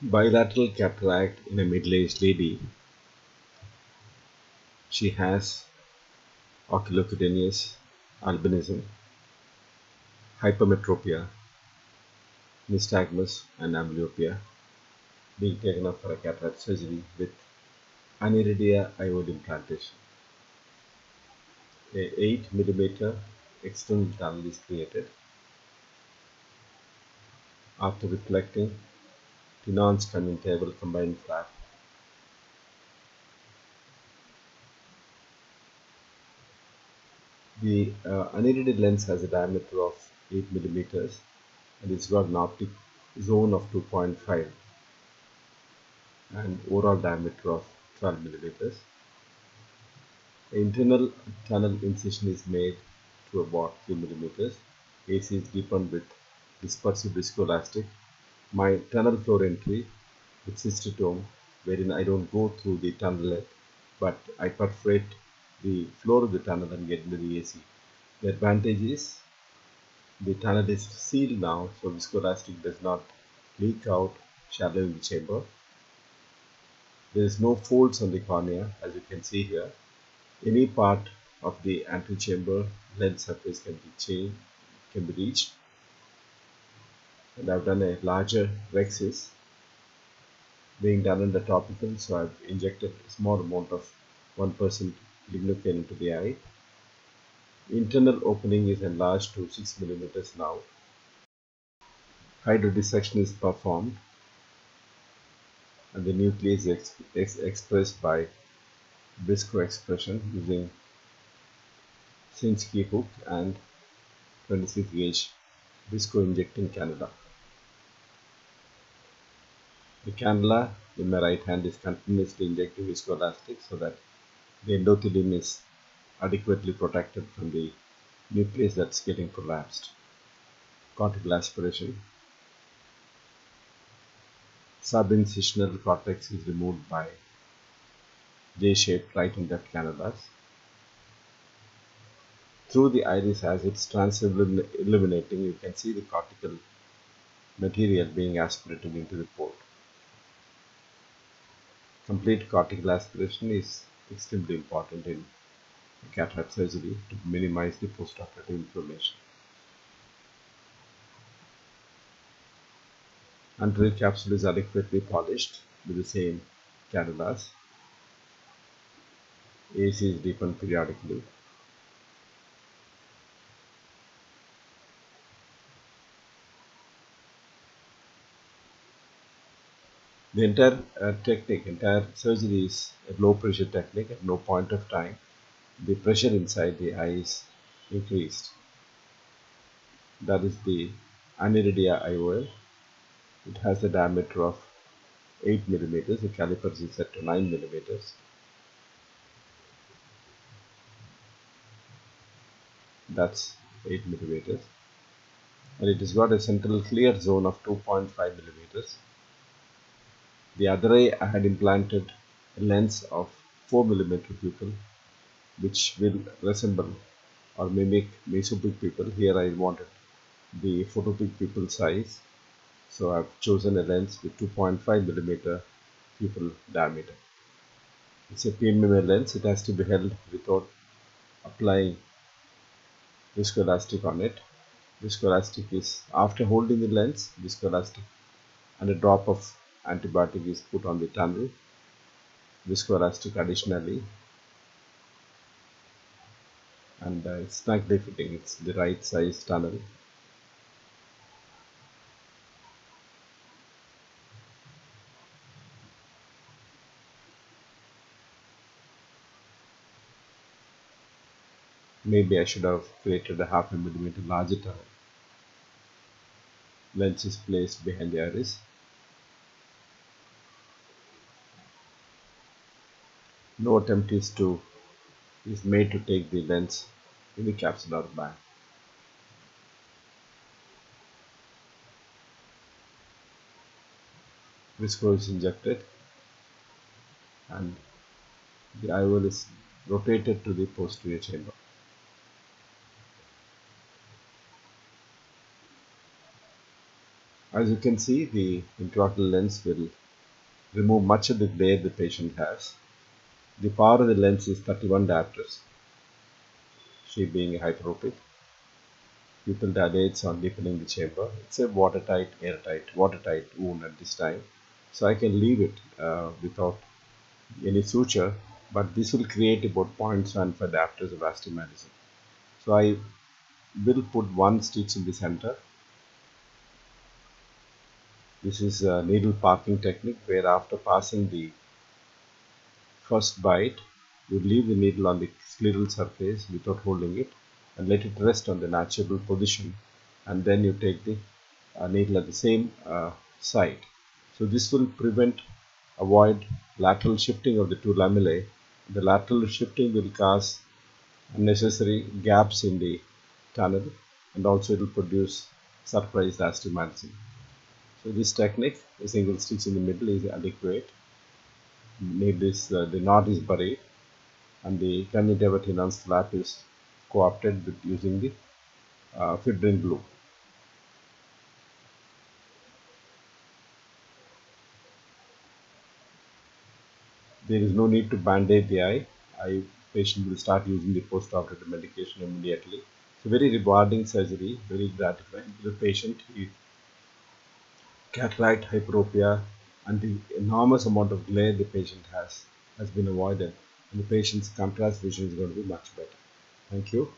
bilateral cataract in a middle-aged lady. She has oculocutaneous albinism, hypermetropia, nystagmus and amblyopia being taken up for a cataract surgery with aniridia IOL implantation. A 8 mm external tunnel is created after reflecting Tenon's conjunctival combined flap. The uh, aniridia lens has a diameter of 8 millimeters and it's got an optic zone of 2.5 and overall diameter of 12 millimeters. The internal tunnel incision is made to about 3 millimeters. AC is deepened with dispersive viscoelastic. My tunnel floor entry with cystotome wherein I don't go through the tunnel but I perforate the floor of the tunnel and get into the AC. The advantage is the tunnel is sealed now so viscoelastic does not leak out shallow in the chamber. There is no folds on the cornea as you can see here. Any part of the antechamber lens surface can be changed, can be reached. And I've done a larger rhexis being done in the topical so I've injected a small amount of 1% lignocaine into the eye Internal opening is enlarged to 6 mm now. Hydrodissection is performed and the nucleus is ex ex expressed by visco expression using Sinskey hook and 26 gauge visco injecting cannula. The cannula in my right hand is continuously injecting viscoelastic so that the endothelium is adequately protected from the nucleus that's getting prolapsed. Cortical aspiration. Subincisional cortex is removed by J-shaped right and left cannulas. Through the iris as it's transilluminating, you can see the cortical material being aspirated into the port. Complete cortical aspiration is extremely important in cataract surgery to minimize the postoperative inflammation. Until capsule is adequately polished with the same cannulas, AC is deepened periodically. The entire uh, technique, entire surgery is a low pressure technique at no point of time the pressure inside the eye is increased. That is the Aniridia IOL. It has a diameter of 8 millimeters. The calipers is set to 9 millimeters. That's 8 millimeters. And it has got a central clear zone of 2.5 millimeters. The other eye I had implanted a lens of 4 millimeter pupil which will resemble or mimic mesopic pupil. Here I wanted the photopic pupil size. So I've chosen a lens with 2.5 millimeter pupil diameter. It's a PMMA lens. It has to be held without applying viscoelastic on it. Viscoelastic is after holding the lens, viscoelastic and a drop of antibiotic is put on the tunnel. Viscoelastic additionally and uh, it's snugly fitting it's the right size tunnel maybe I should have created a half a millimeter larger tunnel lens is placed behind the iris no attempt is to is made to take the lens in the capsular bag. Visco is injected and the IOL is rotated to the posterior chamber. As you can see, the intraocular lens will remove much of the glare the patient has. The power of the lens is 31 diopters, she being a hyperopic. Pupil dilates on deepening the chamber. It's a watertight, airtight, watertight wound at this time. So I can leave it uh, without any suture, but this will create about 0.75 diopters of astigmatism. So I will put one stitch in the center. This is a needle parking technique where after passing the first bite, you leave the needle on the scleral surface without holding it and let it rest on the natural position and then you take the uh, needle at the same uh, side. So this will prevent, avoid lateral shifting of the two lamellae. The lateral shifting will cause unnecessary gaps in the tunnel and also it will produce surprise astigmatism. So this technique, a single stitch in the middle is adequate need this uh, the knot is buried and the conjunctiva tenon flap is coapted with using the uh, Fibrin glue. There is no need to band-aid the eye. I patient will start using the post-operative medication immediately. So very rewarding surgery, very gratifying to the patient. He, cataract, hyperopia, and the enormous amount of glare the patient has has been avoided and the patient's contrast vision is going to be much better. Thank you.